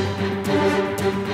Música